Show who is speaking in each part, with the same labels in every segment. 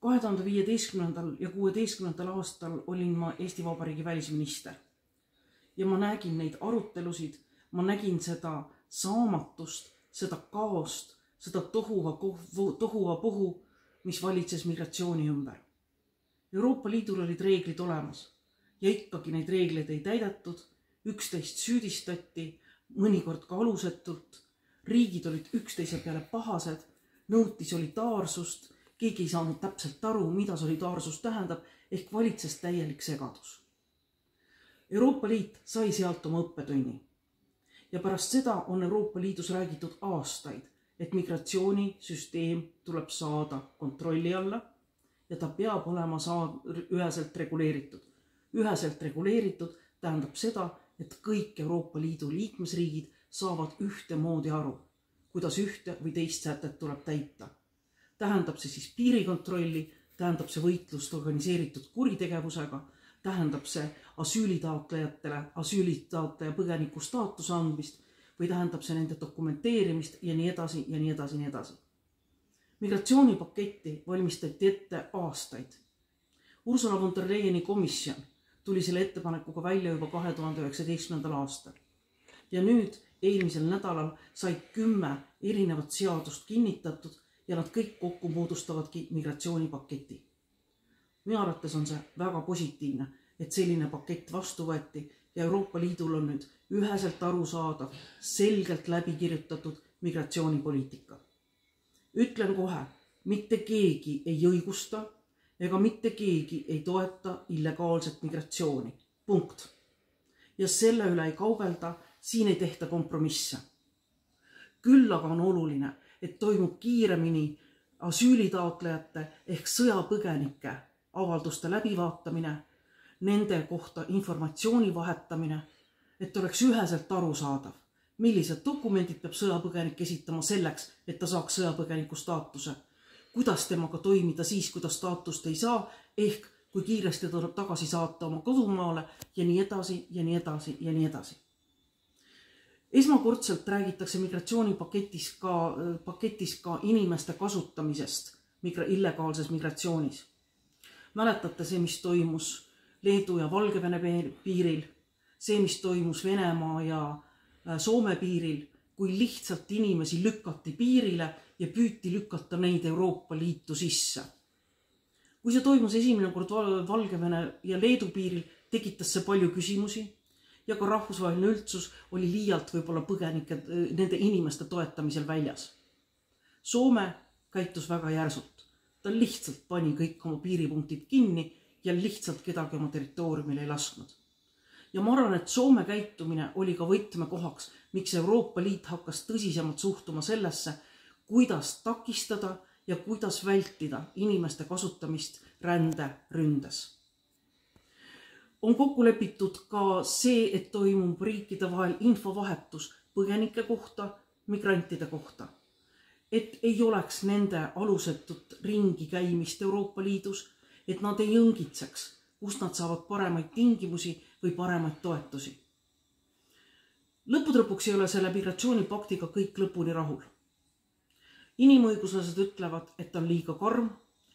Speaker 1: kahe tuhande viieteistkümnendal ja kuueteistkümnendal aastal olin ma Eesti Vabariigi välisminister. ja ma nägin neid arutelusid, ma nägin seda saamatust, seda kaost, seda tohuva, tohuvapohu, mis valitses migratsiooni ümber. Euroopa Liidul olid reeglid olemas ja ikkagi neid reegleid ei täidetud, üksteist süüdistati, mõnikord ka alusetult, riigid olid üksteise peale pahased, nõuti solidaarsust, keegi ei saanud täpselt aru, mida solidaarsus tähendab, ehk valitses täielik segadus. Euroopa Liit sai sealt oma õppetunni. ja pärast seda on Euroopa Liidus räägitud aastaid, et migratsioonisüsteem tuleb saada kontrolli alla ja ta peab olema saa-, üheselt reguleeritud üheselt reguleeritud tähendab seda, et kõik Euroopa Liidu liikmesriigid saavad ühtemoodi aru, kuidas ühte või teist sätet tuleb täita. Tähendab see siis piirikontrolli, tähendab see võitlust organiseeritud kuritegevusega, tähendab see asüülitaotlejatele asüülitaotleja põgeniku staatuse andmist või tähendab see nende dokumenteerimist ja nii edasi ja nii edasi, nii edasi. migratsioonipaketti valmistati ette aastaid. Ursula von der Leyeni komisjon tuli selle ettepanekuga välja juba kahe tuhande üheksateistkümnendal aastal. ja nüüd eelmisel nädalal said kümme erinevat seadust kinnitatud ja nad kõik kokku moodustavadki migratsioonipaketi. minu arvates on see väga positiivne, et selline pakett vastu võeti ja Euroopa Liidul on nüüd üheselt arusaadav, selgelt läbi kirjutatud migratsioonipoliitika. ütlen kohe, mitte keegi ei õigusta ega mitte keegi ei toeta illegaalset migratsiooni. punkt. ja selle üle ei kaubelda, siin ei tehta kompromisse. küll aga on oluline, et toimub kiiremini asüülitaotlejate ehk sõjapõgenike avalduste läbivaatamine, nende kohta informatsiooni vahetamine, et oleks üheselt arusaadav, millised dokumendid peab sõjapõgenik esitama selleks, et ta saaks sõjapõgeniku staatuse kuidas temaga toimida siis, kui ta staatust ei saa, ehk kui kiiresti tuleb tagasi saata oma kodumaale ja nii edasi ja nii edasi ja nii edasi. Esmakordselt räägitakse migratsioonipaketis ka, paketis ka inimeste kasutamisest migra-, illegaalses migratsioonis. mäletate see, mis toimus Leedu ja Valgevene piiril, see, mis toimus Venemaa ja äh, Soome piiril, kui lihtsalt inimesi lükati piirile ja püüti lükata neid Euroopa Liitu sisse. kui see toimus esimene kord Valgevene ja Leedu piiril, tekitas see palju küsimusi ja ka rahvusvaheline üldsus oli liialt võib-olla põgenike, nende inimeste toetamisel väljas. Soome käitus väga järsult. ta lihtsalt pani kõik oma piiripunktid kinni ja lihtsalt kedagi oma territooriumile ei lasknud. ja ma arvan, et Soome käitumine oli ka võtmekohaks, miks Euroopa Liit hakkas tõsisemalt suhtuma sellesse, kuidas takistada ja kuidas vältida inimeste kasutamist ränderündes. On kokku lepitud ka see, et toimub riikide vahel infovahetus põgenike kohta, migrantide kohta. et ei oleks nende alusetut ringi käimist Euroopa Liidus, et nad ei õngitseks, kust nad saavad paremaid tingimusi või paremaid toetusi. lõppude lõpuks ei ole selle migratsioonipaktiga kõik lõpuni rahul inimõiguslased ütlevad, et ta on liiga karm,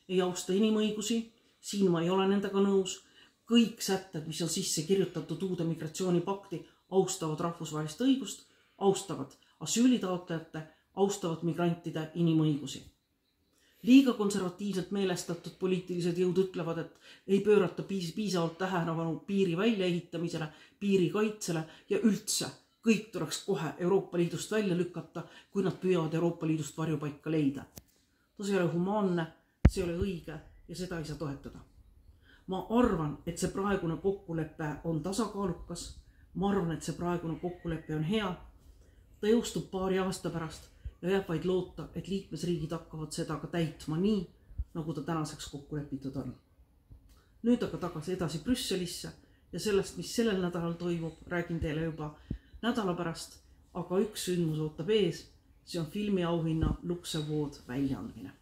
Speaker 1: ei austa inimõigusi, siin ma ei ole nendega nõus. Kõik sätted, mis on sisse kirjutatud uude migratsioonipakti, austavad rahvusvahelist õigust, austavad asüülitaotlejate, austavad migrantide inimõigusi. liiga konservatiivselt meelestatud poliitilised jõud ütlevad, et ei pöörata piis-, piisavalt tähelepanu piiri väljaehitamisele, piiri kaitsele ja üldse kõik tuleks kohe Euroopa Liidust välja lükata, kui nad püüavad Euroopa Liidust varjupaika leida. see ei ole humaanne, see ei ole õige ja seda ei saa toetada. Ma arvan, et see praegune kokkulepe on tasakaalukas. ma arvan, et see praegune kokkulepe on hea. ta jõustub paari aasta pärast ja jääb vaid loota, et liikmesriigid hakkavad seda ka täitma nii, nagu ta tänaseks kokku lepitud on. nüüd aga tagasi edasi Brüsselisse ja sellest, mis sellel nädalal toimub, räägin teile juba nädala pärast, aga üks sündmus ootab ees, see on filmiauhinna Lux Award väljaandmine